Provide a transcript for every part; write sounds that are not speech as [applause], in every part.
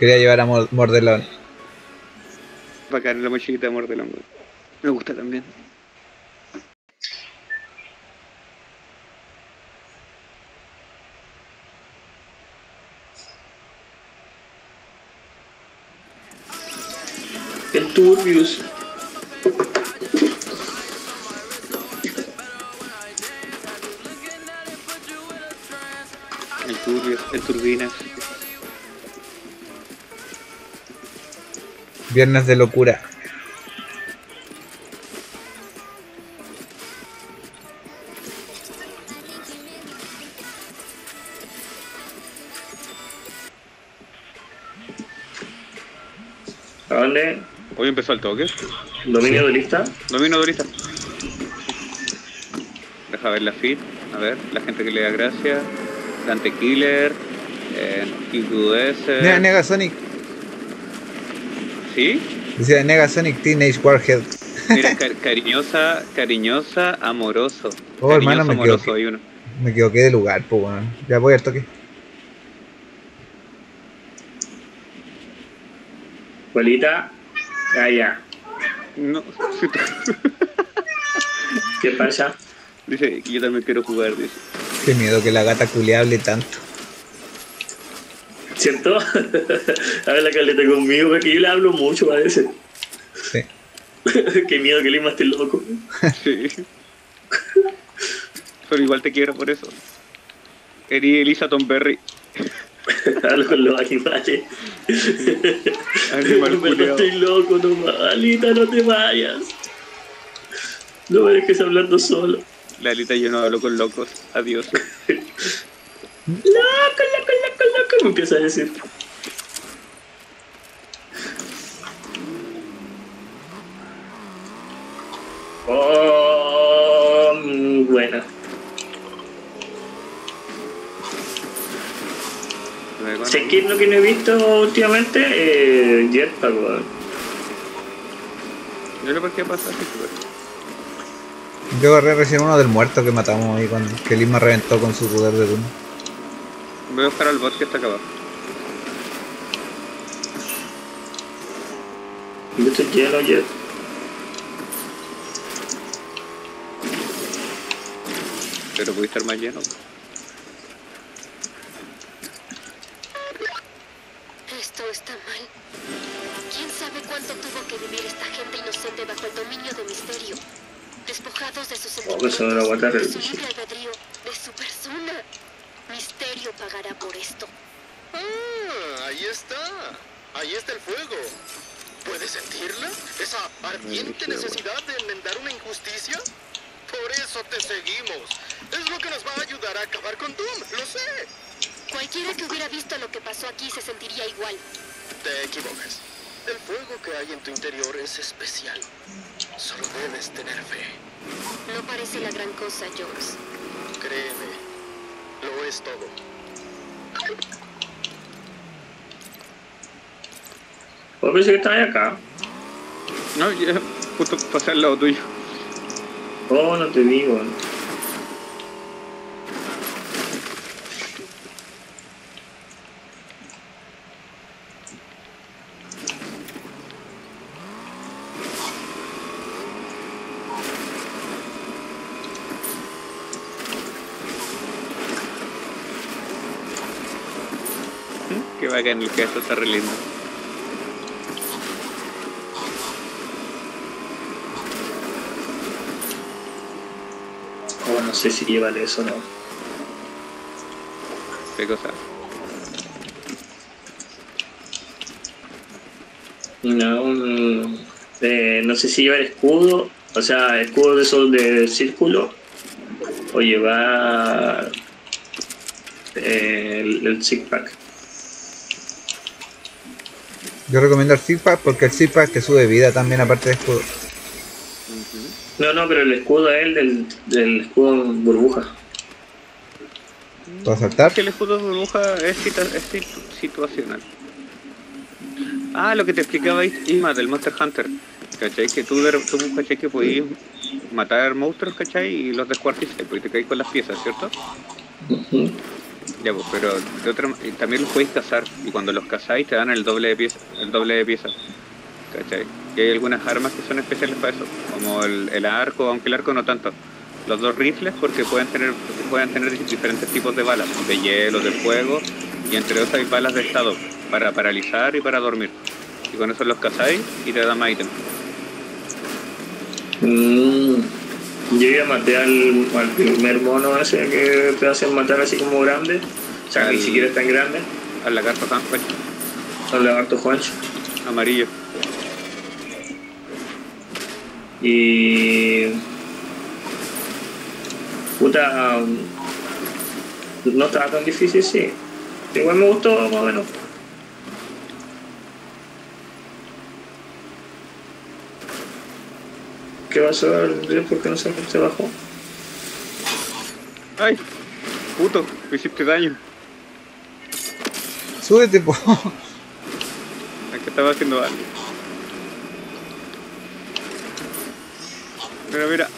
Quería llevar a Mordelón. Bacán la mochilita de Mordelón. Me gusta también. El Turbius. El Turbius, el Turbinas. Viernes de locura. ¿A dónde? Hoy empezó el toque. ¿Dominio de lista? Dominio de lista. Deja ver la feed. A ver, la gente que le da gracias. Dante Killer. Eh, QQS. Negasonic. ¿Sí? Decía Negasonic Teenage Warhead. Mira, car- cariñosa, cariñosa, amoroso. Oh, hermano, me amoroso, equivoqué. hay uno. Me equivoqué de lugar, pues weón. Ya voy al toque. Bolita. Ah, ya. No, ¿Qué pasa? dice que yo también quiero jugar, dice. Qué miedo que la gata culia hable tanto. ¿Cierto? [laughs] A ver la caleta conmigo, porque yo le hablo mucho, parece. Sí. [laughs] Qué miedo que Lima esté loco. Sí. Pero igual te quiero por eso. Eri Elisa Tomberry. [laughs] Hablo con los animales. Animal culiao. estoy loco, no Alita, no te vayas. No me dejes hablando solo. La Alita yo no hablo con locos. Adiós. Loco, loco, loco, loco, me empieza a decir. Oh, buena. Luego, ¿Sé qué es lo que no he visto últimamente? Eh, Jetpack, weón. Yo no sé por qué pasa. Yo agarré recién uno del muerto que matamos ahí cuando que Lima reventó con su poder de Doom. Voy a buscar al bot que está acá abajo. Yo estoy lleno, Jet. Pero puede estar más lleno. Esto está mal. ¿Quién sabe cuánto tuvo que vivir esta gente inocente bajo el dominio de misterio? Despojados de sus Oh, sentimientos, aguanta, eso te seguimos. Es lo que nos va a ayudar a acabar con Doom, lo sé. Cualquiera que hubiera visto lo que pasó aquí se sentiría igual. Te equivocas. El fuego que hay en tu interior es especial. Solo debes tener fe. No parece la gran cosa, Jones. Créeme. Lo es todo. Oh, pensé que estaba acá. No, ya, justo pasé al lado tuyo. Oh, no te vi, weón. Qué bacán el que esto está re lindo. Oh, no sé si vale eso o no. Qué cosa. No, mm, eh, no sé si llevar escudo, o sea, escudo de esos de círculo, o llevar eh, el, el six pack. Yo recomiendo el Zippack porque el Zippack te sube vida también aparte de escudo. No, no, pero el escudo es el del, del escudo burbuja. ¿Puedo saltar? Que el escudo de burbuja es, situa- es situ- situacional. Ah, lo que te explicaba Is- Isma del Monster Hunter. ¿Cachai? Que tú, tú ¿cachai? Que podías matar monstruos, ¿cachai? Y los descuartizar, porque te caes con las piezas, ¿cierto? Ya, pues, pero de otra, también los podéis cazar. Y cuando los cazáis te dan el doble de pieza, el doble de piezas. ¿Cachai? Y hay algunas armas que son especiales para eso, como el, el arco, aunque el arco no tanto. Los dos rifles porque pueden tener pueden tener diferentes tipos de balas, de hielo, de fuego, y entre otras hay balas de estado, para paralizar y para dormir. Y con eso los cazáis y te dan más ítems. Mm, yo ya maté al, al primer mono ese que te hacen matar así como grande. O sea, ni Al- siquiera es tan grande. Al lagarto Hanford, Al lagarto Juancho. amarillo. Y. Puta. No estaba tan difícil, sí. Igual me gustó más o menos. ¿Qué pasó ¿Por qué no se, se bajó? ¡Ay! Puto, me hiciste daño. Súbete, po. Que estaba haciendo algo. Mira, mira.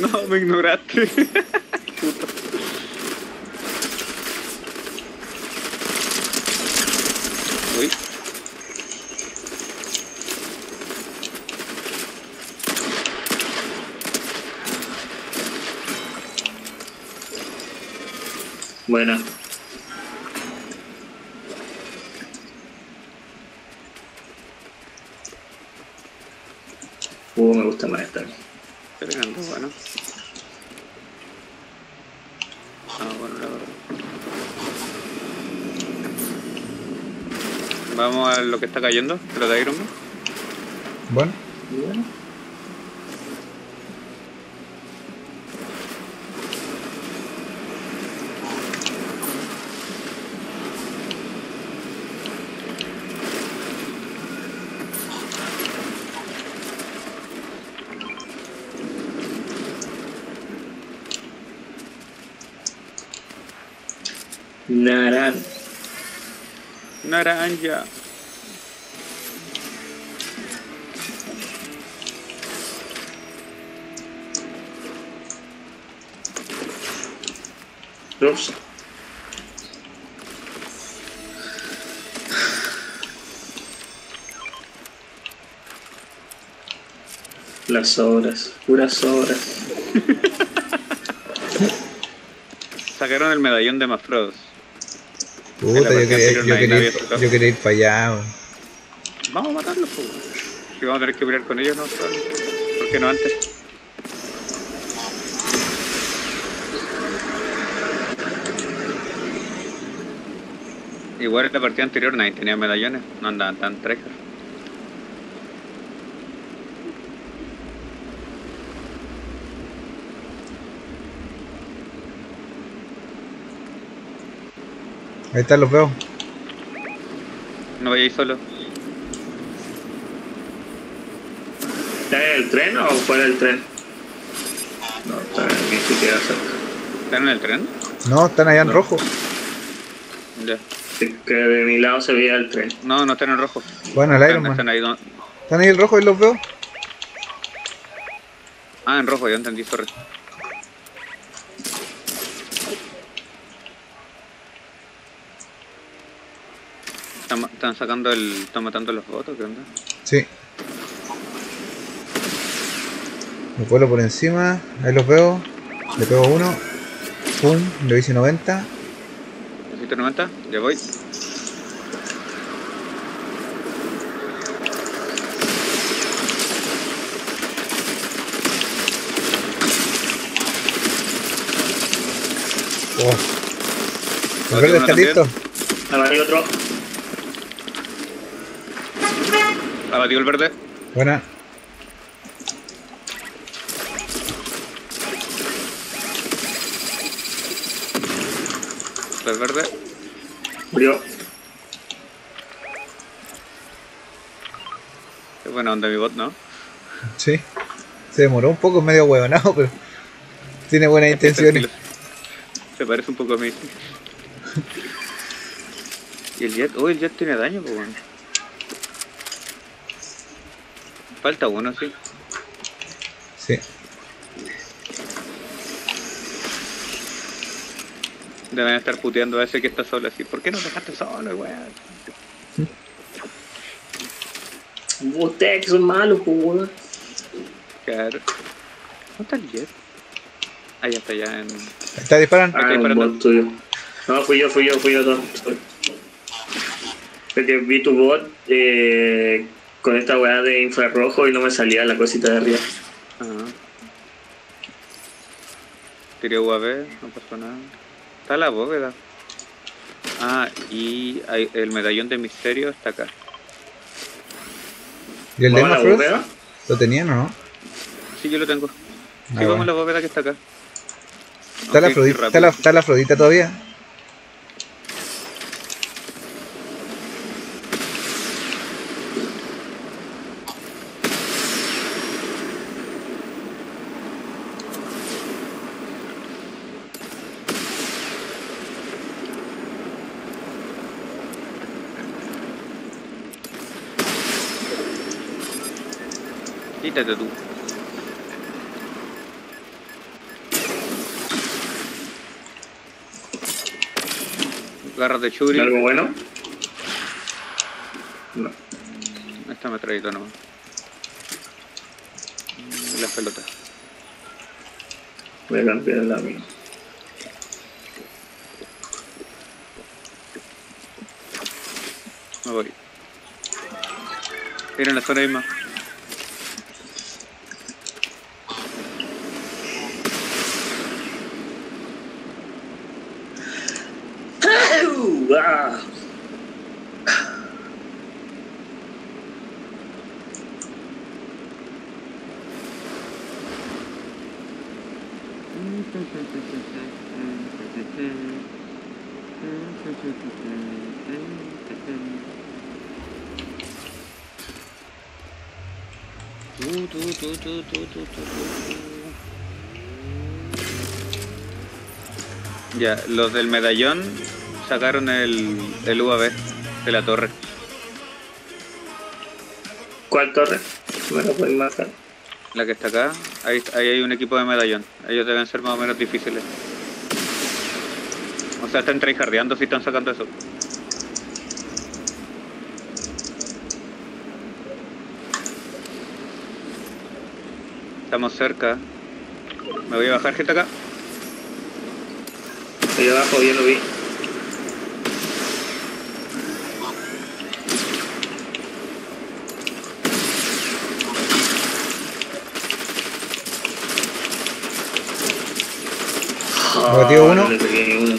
No, me ignoraste. Buena. Uh, me gusta más esta. Cargando, bueno. Ah, bueno, la verdad. Vamos a lo que está cayendo, lo de Iron Man. Bueno, Bueno. Naran. Naranja. Ups. Las obras, puras obras. [laughs] Sacaron el medallón de Mafrodos. puta, la yo quería, yo ir- yo quería ir para allá. Vamos a matarlos, pues. Si vamos a tener que pelear con ellos, no, ¿por qué no antes? Igual en la partida anterior nadie tenía medallones, no andaban tan trejas. Ahí están los veo. No vayáis solo. ¿Están en el tren o fuera del tren? No, están ni siquiera cerca. ¿Están en el tren? No, están allá en No. rojo. Ya. Que de mi lado se veía el tren. No, no están en rojo. Bueno, el Iron Están, Man. están ahí don- Están ahí en rojo y los veo. Ah, en rojo, ya entendí, sorry. Están sacando el. Están matando los votos, ¿qué onda? Sí. Me vuelo por encima. Ahí los veo. Le pego uno. Pum. Le hice 90. ¿Necesito 90? Ya voy. Oh. El verde uno está listo. Abatí otro. Abatió el verde. Buena. El verde. Murió. Qué buena onda mi bot, ¿no? Sí. Se demoró un poco, medio huevonado, pero tiene buenas intenciones. Se parece un poco a mí. y el jet, oh, el jet tiene daño, pues bueno. Falta uno, sí. Deben estar puteando a ese que está solo así. ¿Por qué no dejaste solo, weón? Ustedes que son malos, pues, weón. Claro. ¿Dónde está el jet? Ah, ya está ya en. Está disparan. Ah, disparando. tuyo. No, fui yo, fui yo, fui yo. todo. Porque vi tu bot eh, con esta weá de infrarrojo y no me salía la cosita de arriba. Ajá. Tiré UAV, no pasó nada. Está la bóveda. Ah, y hay- el medallón de misterio está acá. ¿Y el ¿Vamos a la bóveda? ¿Lo tenían o no? Sí, yo lo tengo. Sí, Ah, vamos bueno. a la bóveda que está acá. ¿Está, la Afrodita, está, la, ¿Está la Afrodita todavía? Tú. Garras de churi. ¿Algo bueno? No. Esta me traído nomás. Mm, Las pelotas. Voy a cambiar la mía. Me voy. Era en la zona misma. Ya, los del medallón sacaron el, el UAV de la torre. ¿Cuál torre? Me lo pueden marcar. La que está acá, ahí, ahí hay un equipo de medallón. Ellos deben ser más o menos difíciles. O sea, están tryhardeando si están sacando eso. Estamos cerca. Me voy a bajar gente acá. Ahí abajo, ya lo vi. Abatido uno. Le pegué uno.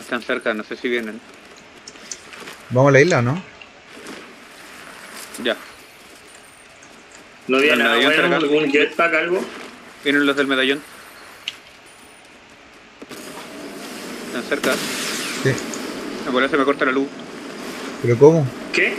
Están cerca, no sé si vienen. ¿Vamos a la isla no? Ya, ¿No había Bueno. ¿Algún jetpack, algo? vienen los del medallón. Están cerca. Sí. Me parece me corta la luz. ¿Pero cómo? ¿Qué?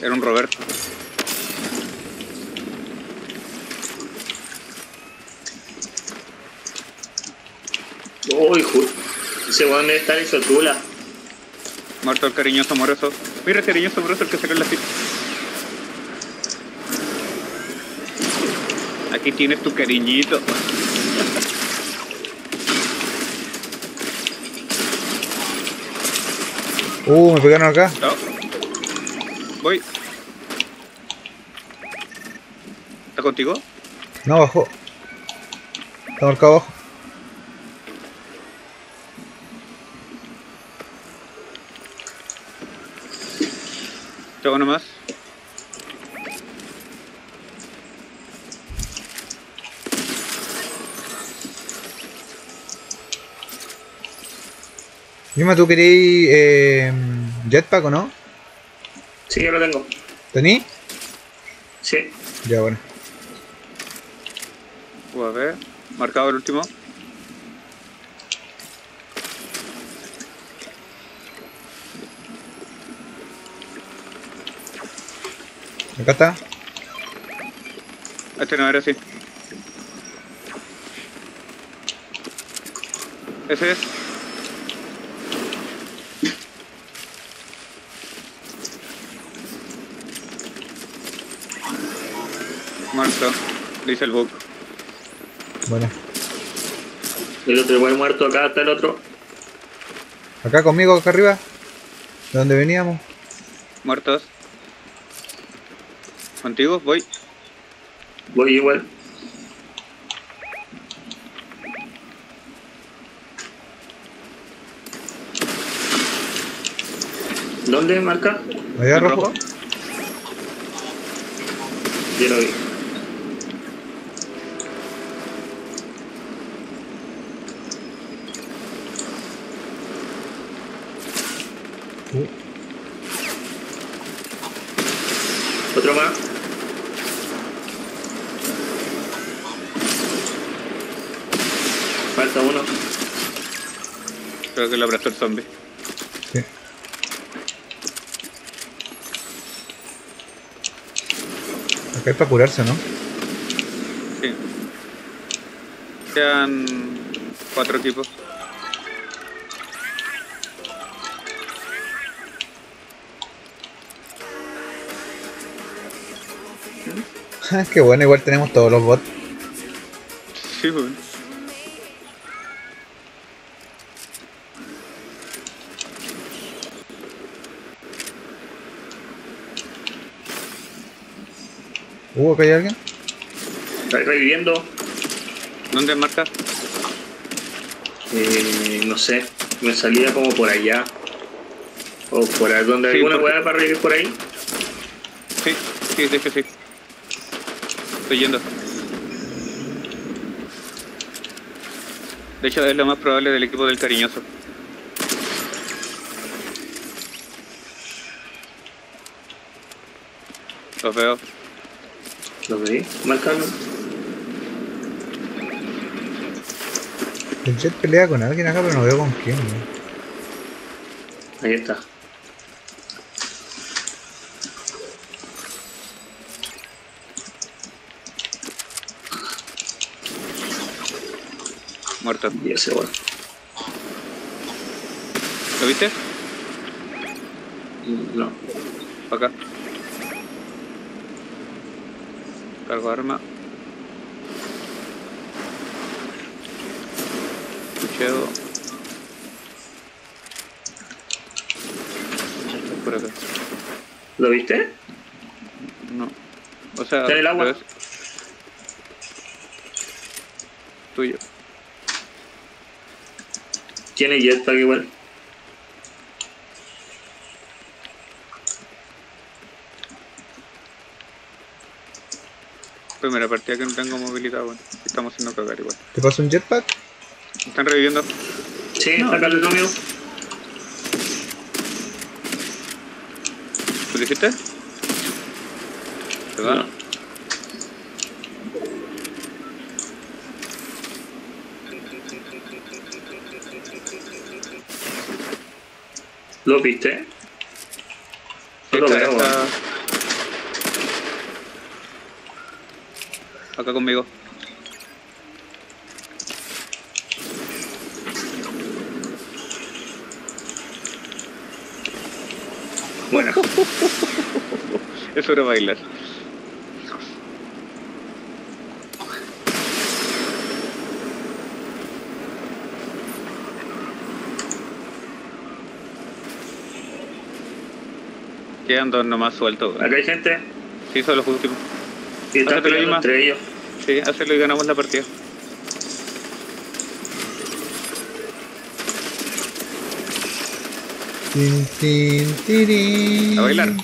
Era un Roberto. Uy, ese weón debe estar en Sotula. Muerto el cariñoso amoroso. Mira el cariñoso amoroso el que sacó en la fila. Aquí tienes tu cariñito. Uh, me pegaron acá. No. Voy. ¿Está contigo? No, bajó. Está marcado abajo. Te hago nomás. Mima, ¿tú queréis eh, jetpack o no? Sí, yo lo tengo. ¿Tení? Sí. Ya, bueno. A ver. Marcado el último. Acá está. Este no era así. Ese es. Muerto. Dice el bug. Bueno, El otro igual muerto, acá está el otro. acá conmigo, acá arriba. De donde veníamos. Muertos. Contigo, voy. Voy igual. ¿Dónde marca? Allá ¿En rojo. rojo? Yo lo vi. Uh, Otro más. Falta uno. Creo que lo abrazó el zombie. sí. Acá es para curarse, ¿no? Sí. Quedan cuatro equipos. Qué bueno, igual tenemos todos los bots. Sí, bueno. Uh, acá hay alguien. Está reviviendo. ¿Dónde marca? Eh, no sé. Me salía como por allá. O por ahí. ¿Dónde hay Sí, alguna porque- hueá para revivir por ahí? Sí, sí, de hecho sí. Estoy yendo. De hecho, es lo más probable del equipo del cariñoso. Los veo. ¿Lo veí? Marcando. El jet pelea con alguien acá, pero no veo con quién. ¿no? Ahí está. Muerto. Y ese bueno. ¿Lo viste? No. Acá. Cargo arma. Cucheo. Por acá. ¿Lo viste? No. O sea, el agua. pero es Tuyo. Tiene jetpack igual. Primera partida que no tengo movilidad, bueno. Estamos haciendo cagar igual. ¿Te pasa un jetpack? ¿Están reviviendo? Sí, está acá el novio. ¿Tú lo hiciste? ¿Se va? No. ¿Lo viste? No lo veo. Acá conmigo. Bueno, [laughs] Eso era bailar. Quedan dos nomás sueltos. acá hay gente Sí, son los últimos. y está Pásate la peleando entre ellos. Sí, hacerlo y ganamos la partida. A bailar. [laughs]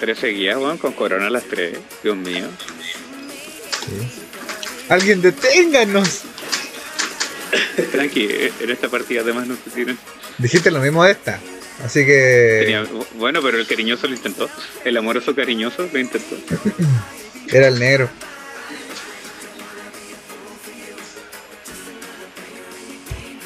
tres seguidas, weón, con corona a las tres. Dios mío. ¡Alguien deténganos! [laughs] Tranqui, en esta partida además no se tiran. Dijiste lo mismo de esta. Así que Tenía- bueno, pero el cariñoso lo intentó. El amoroso cariñoso lo intentó. era el negro.